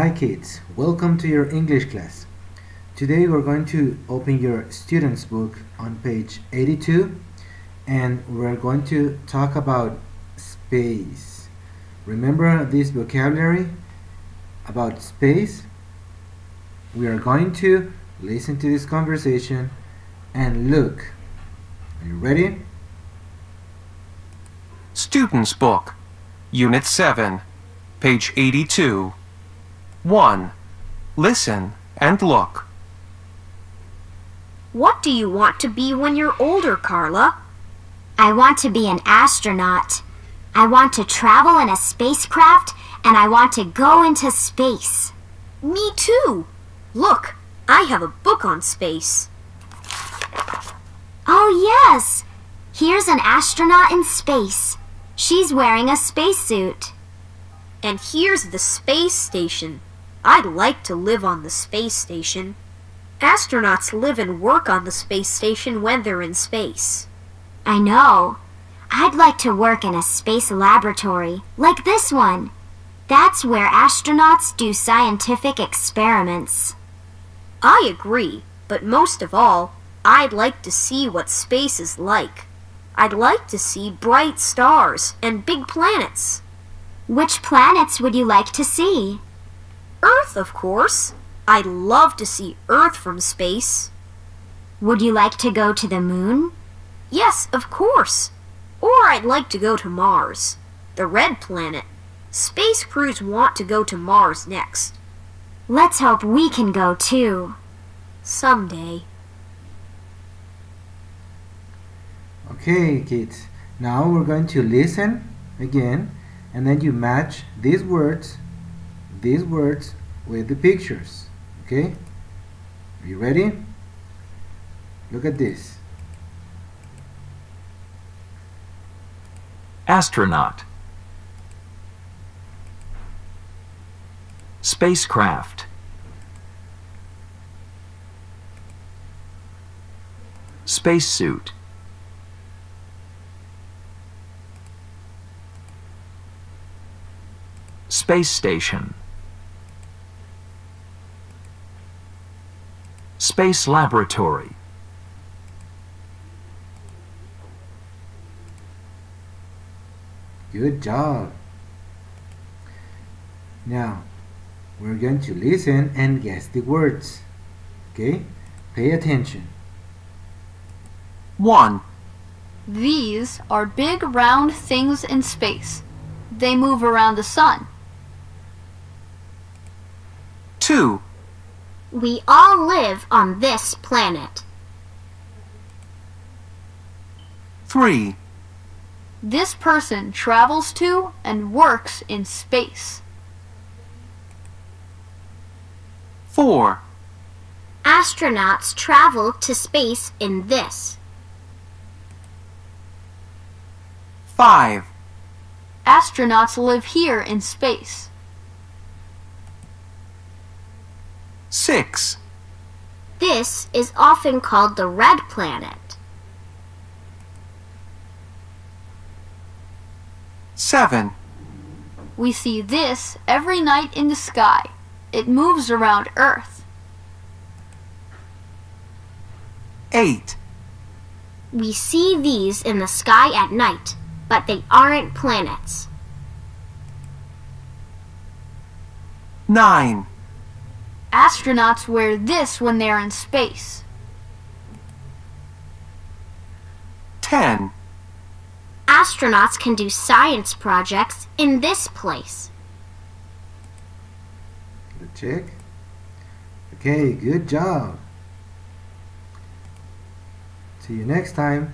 Hi kids, welcome to your English class. Today we're going to open your student's book on page 82 and we're going to talk about space. Remember this vocabulary about space? We are going to listen to this conversation and look. Are you ready? Student's Book, Unit 7, page 82. 1. Listen and look. What do you want to be when you're older, Carla? I want to be an astronaut. I want to travel in a spacecraft and I want to go into space. Me too. Look, I have a book on space. Oh, yes! Here's an astronaut in space. She's wearing a spacesuit. And here's the space station. I'd like to live on the space station. Astronauts live and work on the space station when they're in space. I know. I'd like to work in a space laboratory, like this one. That's where astronauts do scientific experiments. I agree, but most of all, I'd like to see what space is like. I'd like to see bright stars and big planets. Which planets would you like to see? Earth, of course. I'd love to see Earth from space. Would you like to go to the moon? Yes, of course. Or I'd like to go to Mars, the red planet. Space crews want to go to Mars next. Let's hope we can go too. Someday. Okay kids, now we're going to listen again and then you match these words, these words with the pictures. Okay? Are you ready? Look at this. Astronaut Spacecraft Spacesuit Space Station Space Laboratory Good job. Now, we're going to listen and guess the words. Okay? Pay attention. 1. These are big round things in space. They move around the sun. 2. We all live on this planet. 3. This person travels to and works in space. 4. Astronauts travel to space in this. 5. Astronauts live here in space. 6. This is often called the red planet. 7. We see this every night in the sky. It moves around Earth. 8. We see these in the sky at night, but they aren't planets. 9. Astronauts wear this when they're in space. 10. Astronauts can do science projects in this place. Good check. Okay, good job. See you next time.